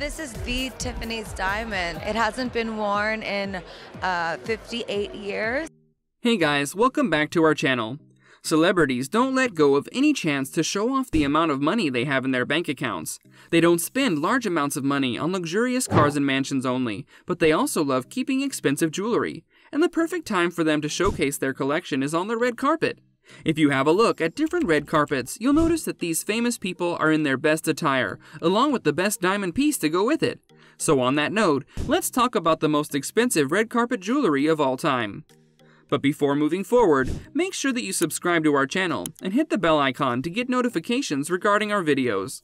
This is the Tiffany's diamond. It hasn't been worn in uh, 58 years. Hey guys, welcome back to our channel. Celebrities don't let go of any chance to show off the amount of money they have in their bank accounts. They don't spend large amounts of money on luxurious cars and mansions only, but they also love keeping expensive jewelry. And the perfect time for them to showcase their collection is on the red carpet. If you have a look at different red carpets, you'll notice that these famous people are in their best attire, along with the best diamond piece to go with it. So on that note, let's talk about the most expensive red carpet jewelry of all time. But before moving forward, make sure that you subscribe to our channel and hit the bell icon to get notifications regarding our videos.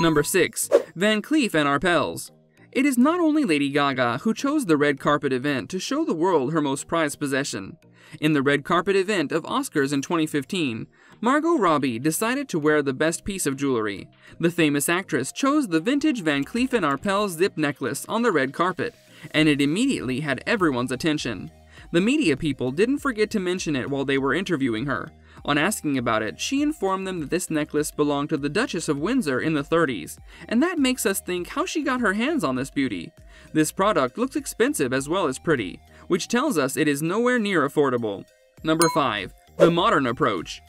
Number 6. Van Cleef & Arpels It is not only Lady Gaga who chose the red carpet event to show the world her most prized possession. In the red carpet event of Oscars in 2015, Margot Robbie decided to wear the best piece of jewelry. The famous actress chose the vintage Van Cleef & Arpels zip necklace on the red carpet, and it immediately had everyone's attention. The media people didn't forget to mention it while they were interviewing her. On asking about it, she informed them that this necklace belonged to the Duchess of Windsor in the 30s, and that makes us think how she got her hands on this beauty. This product looks expensive as well as pretty, which tells us it is nowhere near affordable. Number 5. The Modern Approach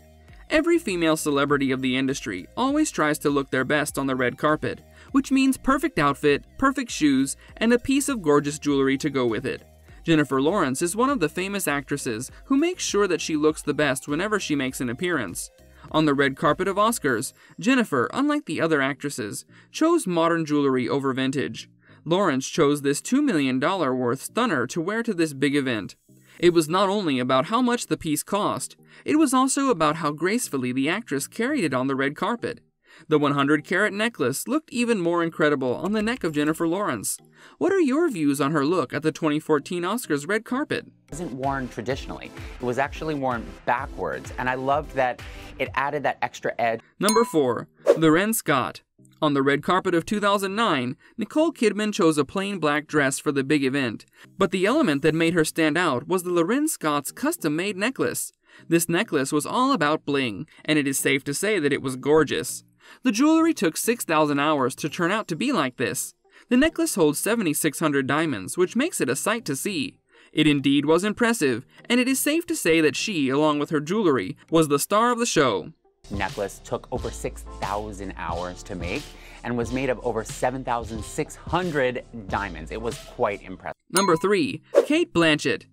Every female celebrity of the industry always tries to look their best on the red carpet, which means perfect outfit, perfect shoes, and a piece of gorgeous jewelry to go with it. Jennifer Lawrence is one of the famous actresses who makes sure that she looks the best whenever she makes an appearance. On the red carpet of Oscars, Jennifer, unlike the other actresses, chose modern jewelry over vintage. Lawrence chose this $2 million worth stunner to wear to this big event. It was not only about how much the piece cost, it was also about how gracefully the actress carried it on the red carpet. The 100 carat necklace looked even more incredible on the neck of Jennifer Lawrence. What are your views on her look at the 2014 Oscars red carpet? It wasn't worn traditionally. It was actually worn backwards, and I loved that it added that extra edge. Number 4. L'Wren Scott on the red carpet of 2009, Nicole Kidman chose a plain black dress for the big event, but the element that made her stand out was the L'Wren Scott's custom-made necklace. This necklace was all about bling, and it is safe to say that it was gorgeous. The jewelry took 6,000 hours to turn out to be like this. The necklace holds 7,600 diamonds, which makes it a sight to see. It indeed was impressive, and it is safe to say that she, along with her jewelry, was the star of the show. Necklace took over 6,000 hours to make and was made of over 7,600 diamonds. It was quite impressive. Number 3. Cate Blanchett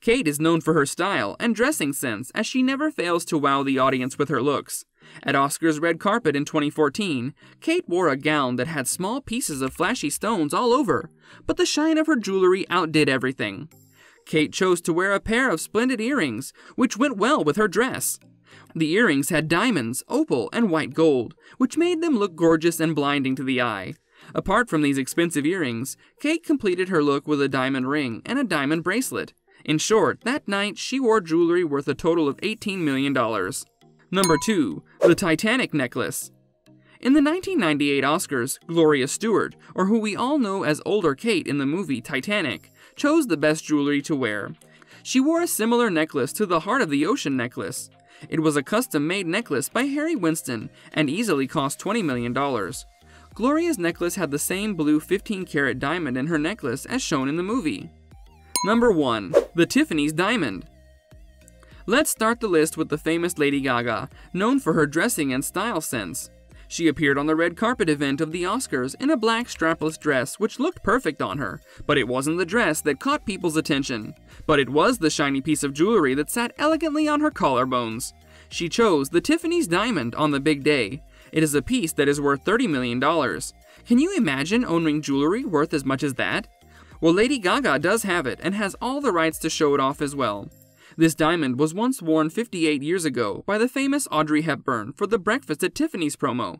Cate is known for her style and dressing sense as she never fails to wow the audience with her looks. At Oscar's red carpet in 2014, Cate wore a gown that had small pieces of flashy stones all over, but the shine of her jewelry outdid everything. Cate chose to wear a pair of splendid earrings, which went well with her dress. The earrings had diamonds, opal, and white gold, which made them look gorgeous and blinding to the eye. Apart from these expensive earrings, Cate completed her look with a diamond ring and a diamond bracelet. In short, that night she wore jewelry worth a total of $18 million. Number 2. The Titanic Necklace in the 1998 Oscars, Gloria Stuart, or who we all know as older Kate in the movie Titanic, chose the best jewelry to wear. She wore a similar necklace to the Heart of the Ocean necklace. It was a custom-made necklace by Harry Winston and easily cost $20 million. Gloria's necklace had the same blue 15-carat diamond in her necklace as shown in the movie. Number 1. The Tiffany's Diamond Let's start the list with the famous Lady Gaga, known for her dressing and style sense. She appeared on the red carpet event of the Oscars in a black strapless dress which looked perfect on her, but it wasn't the dress that caught people's attention. But it was the shiny piece of jewelry that sat elegantly on her collarbones. She chose the Tiffany's diamond on the big day. It is a piece that is worth $30 million. Can you imagine owning jewelry worth as much as that? Well, Lady Gaga does have it and has all the rights to show it off as well. This diamond was once worn 58 years ago by the famous Audrey Hepburn for the Breakfast at Tiffany's promo.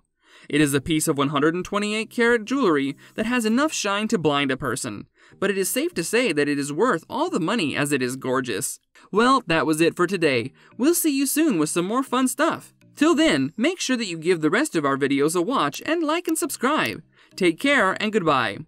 It is a piece of 128 carat jewelry that has enough shine to blind a person, but it is safe to say that it is worth all the money as it is gorgeous. Well, that was it for today. We'll see you soon with some more fun stuff. Till then, make sure that you give the rest of our videos a watch and like and subscribe. Take care and goodbye.